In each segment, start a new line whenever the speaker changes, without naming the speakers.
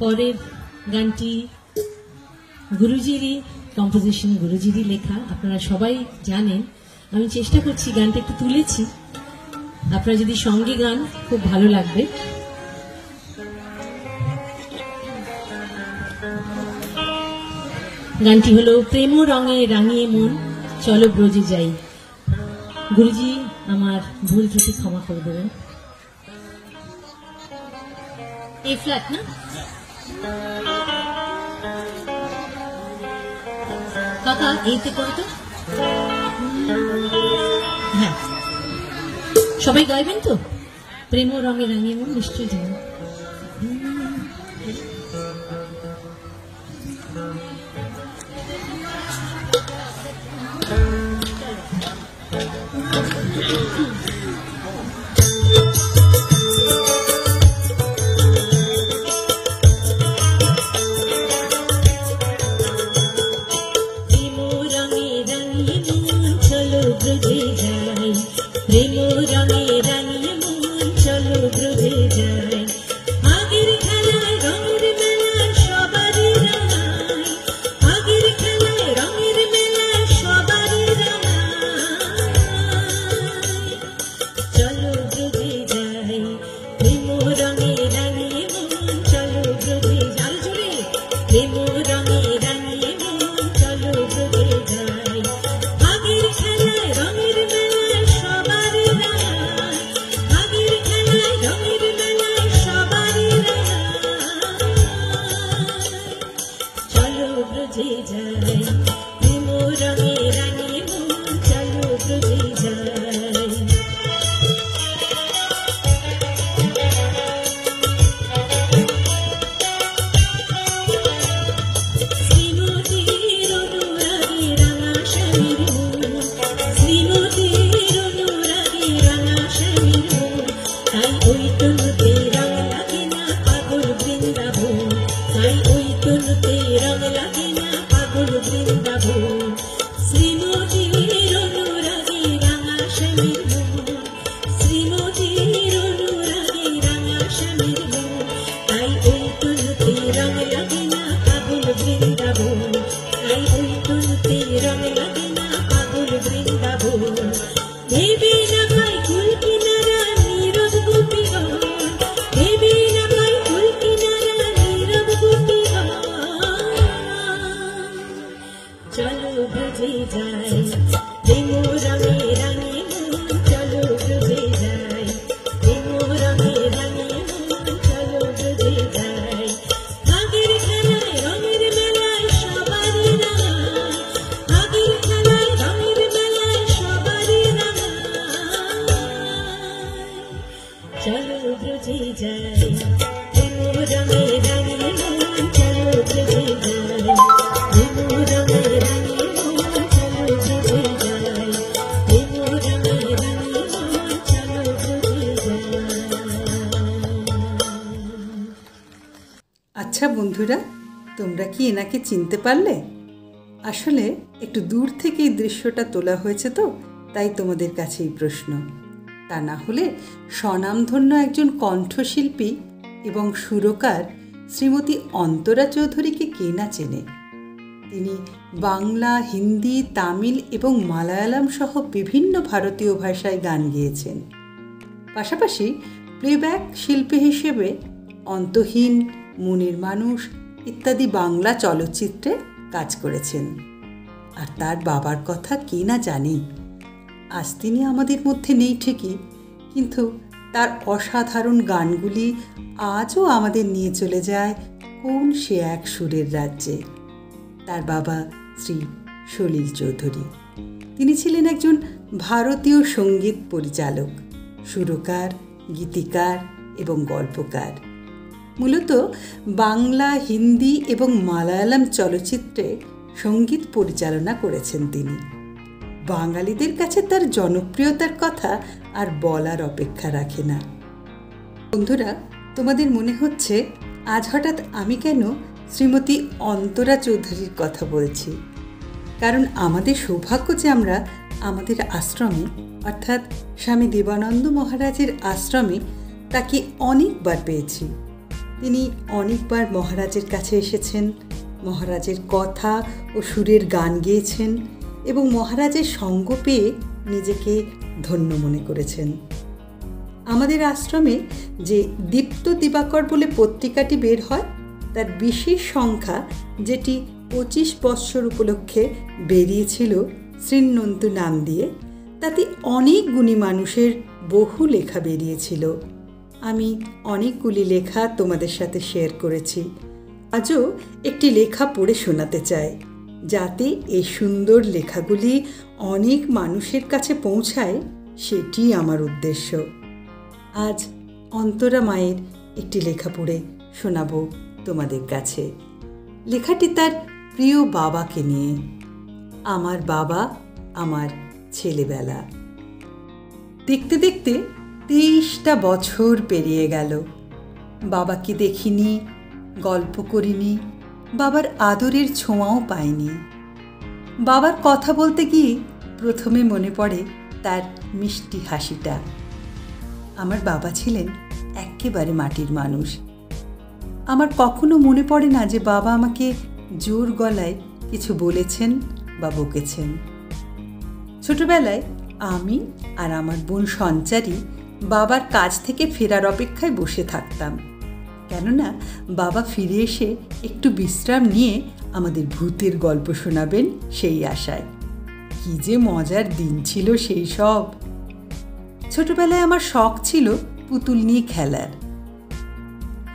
পরের গানটি গুরুজিরই কম্পোজিশন গুরুজিরই লেখা, আপনারা সবাই জানেন। আমি চেষ্টা করছি গানটা একটু তুলেছি। আপনারা যদি সঙ্গে গান, খুব ভালো লাগবে। গানটি হলো, প্রেম রঙে রাঙিয়ে মন, চলো ব্রজে যাই। গুরুজি আমার ভুল ত্রুটি ক্ষমা করে দেবেন। এ ফ্ল্যাট না? কাকা এইতে করো তো। হ্যাঁ। সবাই গাইবেন তো? প্রেম রঙে রাঙিয়ে মন নিশ্চয়ই জানেন প্রেম প্রেম
বন্ধুরা, তোমরা কি এনাকে চিনতে পারলে? আসলে একটু দূর থেকে এই দৃশ্যটা তোলা হয়েছে তো, তাই তোমাদের কাছে এই প্রশ্ন। তা না হলে স্বনামধন্য একজন কণ্ঠশিল্পী এবং সুরকার শ্রীমতী অন্তরা চৌধুরীকে কে না চেনে? তিনি বাংলা, হিন্দি, তামিল এবং মালায়ালাম সহ বিভিন্ন ভারতীয় ভাষায় গান গেয়েছেন। পাশাপাশি প্লেব্যাক শিল্পী হিসেবে অন্তহীন মনের মানুষ ইত্যাদি বাংলা চলচ্চিত্রে কাজ করেছেন। আর তার বাবার কথা কে না জানে। আজ তিনি আমাদের মধ্যে নেই ঠিকই, কিন্তু তার অসাধারণ গানগুলি আজও আমাদের নিয়ে চলে যায় কোন সে এক সুরের রাজ্যে। তার বাবা শ্রী সলিল চৌধুরী। তিনি ছিলেন একজন ভারতীয় সংগীত পরিচালক, সুরকার, গীতিকার এবং গল্পকার। মূলত বাংলা, হিন্দি এবং মালায়ালাম চলচ্চিত্রে সংগীত পরিচালনা করেছেন তিনি। বাঙালিদের কাছে তার জনপ্রিয়তার কথা আর বলার অপেক্ষা রাখে না। বন্ধুরা, তোমাদের মনে হচ্ছে আজ হঠাৎ আমি কেন শ্রীমতী অন্তরা চৌধুরীর কথা বলছি? কারণ আমাদের সৌভাগ্য যে আমরা আমাদের আশ্রমে, অর্থাৎ স্বামী দেবানন্দ মহারাজের আশ্রমে তাকে অনেকবার পেয়েছি। তিনি অনেকবার মহারাজের কাছে এসেছেন, মহারাজের কথা ও সুরের গান গেয়েছেন এবং মহারাজের সঙ্গ পেয়ে নিজেকে ধন্য মনে করেছেন। আমাদের আশ্রমে যে দীপ্ত দিবাকর বলে পত্রিকাটি বের হয়, তার বিশেষ সংখ্যা যেটি পঁচিশ বৎসর উপলক্ষে বেরিয়েছিল শ্রীনন্তু নাম দিয়ে, তাতে অনেক গুণী মানুষের বহু লেখা বেরিয়েছিল। আমি অনেকগুলি লেখা তোমাদের সাথে শেয়ার করেছি। আজও একটি লেখা পড়ে শোনাতে চাই, যাতে এই সুন্দর লেখাগুলি অনেক মানুষের কাছে পৌঁছায়, সেটি আমার উদ্দেশ্য। আজ অন্তরা মায়ের একটি লেখা পড়ে শোনাবো তোমাদের কাছে। লেখাটি তার প্রিয় বাবাকে নিয়ে, আমার বাবা, আমার ছেলেবেলা। দেখতে দেখতে তেইশটা বছর পেরিয়ে গেল। বাবাকে দেখিনি, গল্প করিনি, বাবার আদরের ছোঁয়াও পাইনি। বাবার কথা বলতে গিয়ে প্রথমে মনে পড়ে তার মিষ্টি হাসিটা। আমার বাবা ছিলেন একেবারে মাটির মানুষ। আমার কখনো মনে পড়ে না যে বাবা আমাকে জোর গলায় কিছু বলেছেন বা বকেছেন। ছোটবেলায় আমি আর আমার বোন সঞ্চারী বাবার কাজ থেকে ফেরার অপেক্ষায় বসে থাকতাম। কেননা বাবা ফিরে এসে একটু বিশ্রাম নিয়ে আমাদের ভূতের গল্প শোনাবেন সেই আশায়। কি যে মজার দিন ছিল সেই সব। ছোটবেলায় আমার শখ ছিল পুতুল নিয়ে খেলার।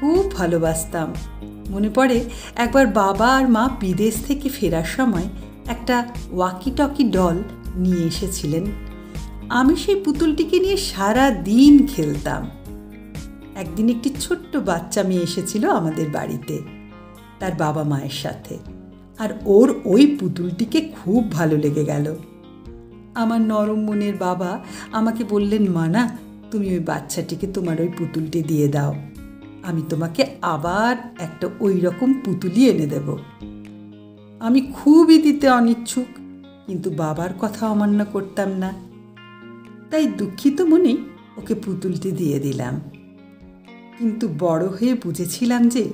খুব ভালোবাসতাম। মনে পড়ে একবার বাবা আর মা বিদেশ থেকে ফেরার সময় একটা ওয়াকি টকি ডল নিয়ে এসেছিলেন। আমি সেই পুতুলটিকে নিয়ে সারা দিন খেলতাম। একদিন একটি ছোট্ট বাচ্চা মেয়ে এসেছিল আমাদের বাড়িতে, তার বাবা মায়ের সাথে। আর ওর ওই পুতুলটিকে খুব ভালো লেগে গেল। আমার নরম মনের বাবা আমাকে বললেন মানা তুমি ওই বাচ্চাটিকে তোমার ওই পুতুলটি দিয়ে দাও। আমি তোমাকে আবার একটা ওই রকম পুতুলি এনে দেব। আমি খুবই দিতে অনিচ্ছুক, কিন্তু বাবার কথা অমান্য করতাম না। তাই দুঃখিত মনেই ওকে পুতুলটি দিয়ে দিলাম। কিন্তু বড় হয়ে বুঝেছিলাম যে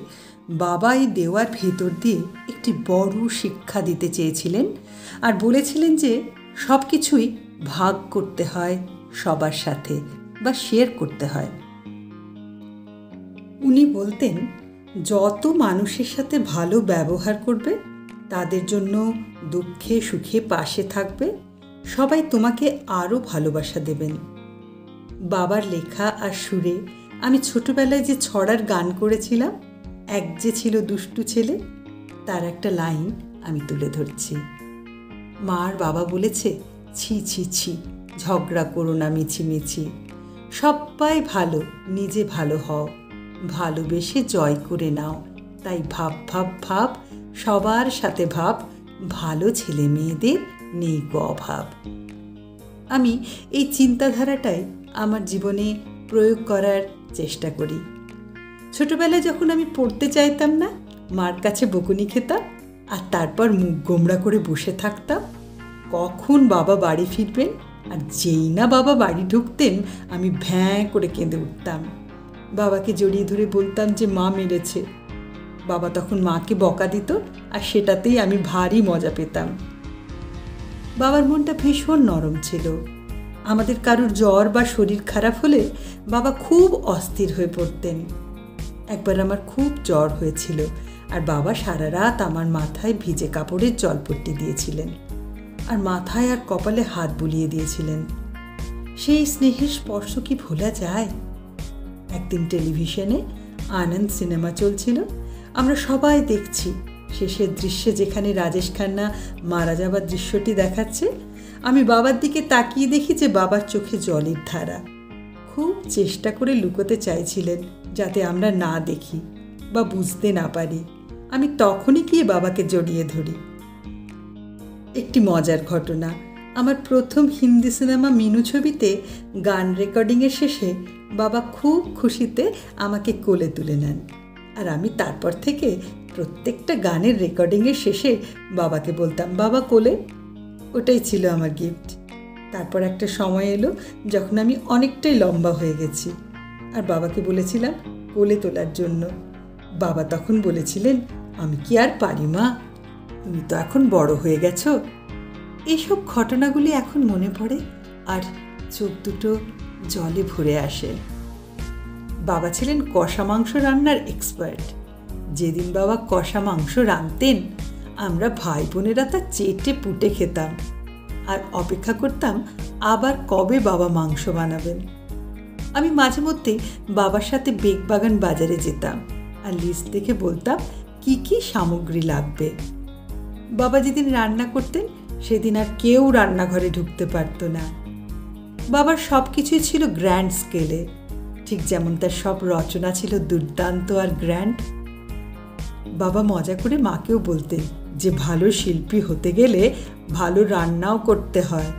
বাবা এই দেওয়ার ভেতর দিয়ে একটি বড় শিক্ষা দিতে চেয়েছিলেন আর বলেছিলেন যে সব কিছুই ভাগ করতে হয়, সবার সাথে বা শেয়ার করতে হয়। উনি বলতেন, যত মানুষের সাথে ভালো ব্যবহার করবে, তাদের জন্য দুঃখে সুখে পাশে থাকবে সবাই তোমাকে আরও ভালোবাসা দেবেন। বাবার লেখা আর সুরে আমি ছোটবেলায় যে ছড়ার গান করেছিলাম, এক যে ছিল দুষ্টু ছেলে, তার একটা লাইন আমি তুলে ধরছি। মার বাবা বলেছে, ছি ছি ছি, ঝগড়া করো না মিছিমিছি সবাই ভালো, নিজে ভালো হও। ভালোবেসে জয় করে নাও। তাই ভাব ভাব ভাব, সবার সাথে ভাব, ভালো ছেলে মেয়েদের নেই অভাব। আমি এই চিন্তাধারাটাই আমার জীবনে প্রয়োগ করার চেষ্টা করি। ছোটবেলায় যখন আমি পড়তে চাইতাম না, মার কাছে বকুনি খেতাম আর তারপর মুখ গোমড়া করে বসে থাকতাম, কখন বাবা বাড়ি ফিরবেন আর যেই না বাবা বাড়ি ঢুকতেন, আমি ভ্যাঁ করে কেঁদে উঠতাম। বাবাকে জড়িয়ে ধরে বলতাম যে, মা মেরেছে। বাবা তখন মাকে বকা দিত আর সেটাতেই আমি ভারী মজা পেতাম। বাবার মনটা ভীষণ নরম ছিল। আমাদের কারুর জ্বর বা শরীর খারাপ হলে বাবা খুব অস্থির হয়ে পড়তেন। একবার আমার খুব জ্বর হয়েছিল আর বাবা সারা রাত আমার মাথায় ভিজে কাপড়ের জলপট্টি দিয়েছিলেন আর মাথায় আর কপালে হাত বুলিয়ে দিয়েছিলেন। সেই স্নেহের স্পর্শ কি ভোলা যায়? একদিন টেলিভিশনে আনন্দ সিনেমা চলছিল, আমরা সবাই দেখছি শেষের দৃশ্যে যেখানে রাজেশ খান্না মারা যাবার দৃশ্যটি দেখাচ্ছে, আমি বাবার দিকে তাকিয়ে দেখি যে বাবার চোখে জলের ধারা। খুব চেষ্টা করে লুকোতে চাইছিলেন যাতে আমরা না দেখি বা বুঝতে না পারি। আমি তখনই গিয়ে বাবাকে জড়িয়ে ধরি। একটি মজার ঘটনা। আমার প্রথম হিন্দি সিনেমা মিনু ছবিতে গান রেকর্ডিংয়ের শেষে বাবা খুব খুশিতে আমাকে কোলে তুলে নেন। আর আমি তারপর থেকে প্রত্যেকটা গানের রেকর্ডিংয়ের শেষে বাবাকে বলতাম, বাবা কোলে? ওটাই ছিল আমার গিফট। তারপর একটা সময় এলো যখন আমি অনেকটাই লম্বা হয়ে গেছি আর বাবাকে বলেছিলাম, কোলে তোলার জন্য। বাবা তখন বলেছিলেন, আমি কি আর পারি, মা? তুমি তো এখন বড় হয়ে গেছো। এইসব ঘটনাগুলি এখন মনে পড়ে আর চোখ দুটো জলে ভরে আসে। বাবা ছিলেন কষা মাংস রান্নার এক্সপার্ট। যেদিন বাবা কষা মাংস রাঁধতেন, আমরা ভাই বোনেরা তা চেটে পুটে খেতাম। আর অপেক্ষা করতাম আবার কবে বাবা মাংস বানাবেন। আমি মাঝে মধ্যে বাবার সাথে বেগবাগান বাজারে যেতাম আর লিস্ট দেখে বলতাম কি কি সামগ্রী লাগবে। বাবা যেদিন রান্না করতেন, সেদিন আর কেউ রান্নাঘরে ঢুকতে পারতো না। বাবার সব কিছুই ছিল গ্র্যান্ড স্কেলে ঠিক যেমন তার সব রচনা ছিল দুর্দান্ত আর গ্র্যান্ড বাবা মজা করে মাকেও বলতেন যে ভালো শিল্পী হতে গেলে ভালো রান্নাও করতে হয়।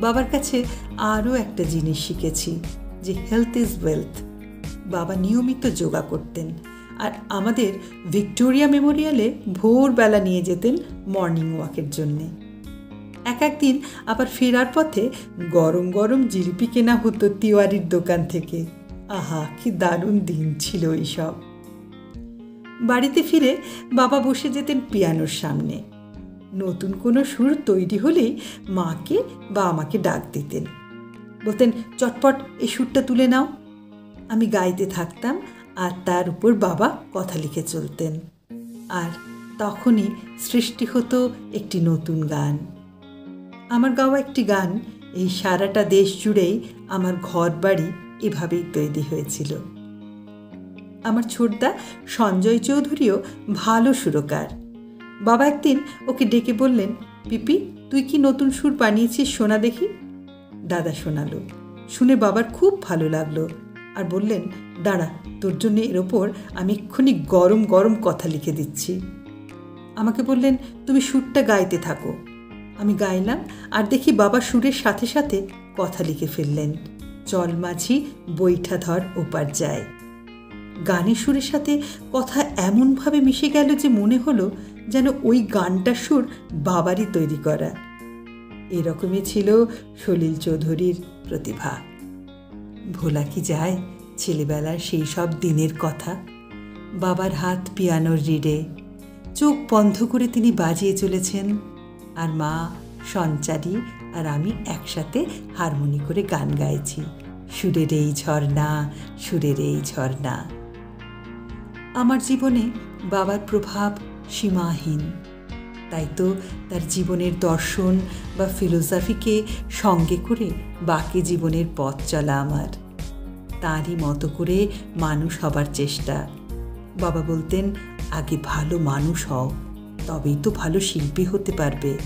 বাবার কাছে আরও একটা জিনিস শিখেছি যে হেলথ ইজ ওয়েলথ বাবা নিয়মিত যোগা করতেন আর আমাদের ভিক্টোরিয়া মেমোরিয়ালে ভোরবেলা নিয়ে যেতেন মর্নিং ওয়াকের জন্যে। এক একদিন আবার ফেরার পথে গরম গরম জিলিপি কেনা হতো তিওয়ারির দোকান থেকে। আহা, কি দারুণ দিন ছিল সব বাড়িতে ফিরে বাবা বসে যেতেন পিয়ানোর সামনে। নতুন কোনো সুর তৈরি হলেই মাকে বা আমাকে ডাক দিতেন। বলতেন, চটপট, এই সুরটা তুলে নাও। আমি গাইতে থাকতাম আর তার উপর বাবা কথা লিখে চলতেন। আর তখনই সৃষ্টি হতো একটি নতুন গান। আমার গাওয়া একটি গান, এই সারাটা দেশ জুড়েই আমার ঘর বাড়ি এভাবেই তৈরি হয়েছিল। আমার ছোটদা সঞ্জয় চৌধুরীও ভালো সুরকার। বাবা একদিন ওকে ডেকে বললেন, পিপি, তুই কি নতুন সুর বানিয়েছিস শোনা দেখি? দাদা শোনালো। শুনে বাবার খুব ভালো লাগল আর বললেন, দাঁড়া, তোর জন্য এর ওপর আমি এক্ষুনি গরম গরম কথা লিখে দিচ্ছি। আমাকে বললেন, তুমি সুরটা গাইতে থাকো। আমি গাইলাম আর দেখি বাবা সুরের সাথে সাথে কথা লিখে ফেললেন। চল মাঝি বৈঠা ধর ওপার যায়। গানের সুরের সাথে কথা এমনভাবে মিশে গেল যে মনে হলো যেন ওই গানটার সুর বাবারই তৈরি করা। এরকমই ছিল সলিল চৌধুরীর প্রতিভা। ভোলা কি যায় ছেলেবেলার সেই সব দিনের কথা? বাবার হাত পিয়ানোর রিডে। চোখ বন্ধ করে তিনি বাজিয়ে চলেছেন। আর মা, সঞ্চারী আর আমি একসাথে হারমোনি করে গান গাইছি। সুরের এই ঝর্ণা, সুরের এই ঝর্ণা। আমার জীবনে বাবার প্রভাব সীমাহীন। তাই তো তার জীবনের দর্শন বা ফিলোসফিকে সঙ্গে করে বাকি জীবনের পথ চলা আমার। তারই মতো করে মানুষ হবার চেষ্টা। বাবা বলতেন, আগে ভালো মানুষ হও, তবেই তো ভালো শিল্পী হতে পারবে।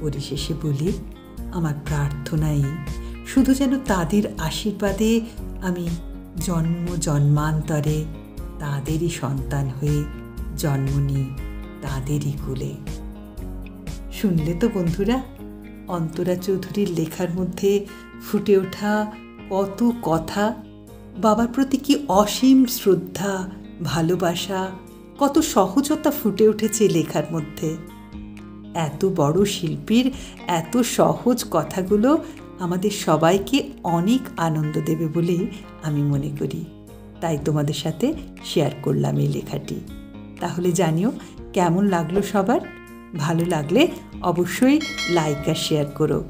পরিশেষে বলি, আমার প্রার্থনাই, শুধু যেন তাদের আশীর্বাদে আমি জন্ম জন্মান্তরে তাদেরই সন্তান হয়ে জন্ম নিই তাদেরই কুলে। শুনলে তো বন্ধুরা, অন্তরা চৌধুরীর লেখার মধ্যে ফুটে ওঠা কত কথা, বাবার প্রতি কি অসীম শ্রদ্ধা, ভালোবাসা, কত সহজতা ফুটে উঠেছে লেখার মধ্যে। এত বড় শিল্পীর এত সহজ কথাগুলো আমাদের সবাইকে অনেক আনন্দ দেবে বলেই আমি মনে করি। তাই তোমাদের সাথে শেয়ার করলাম এই লেখাটি। তাহলে জানিও কেমন লাগল সবার? ভালো লাগলে অবশ্যই লাইক আর শেয়ার করো।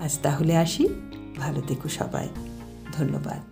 আজ তাহলে আসি। ভালো থেকো সবাই। ধন্যবাদ।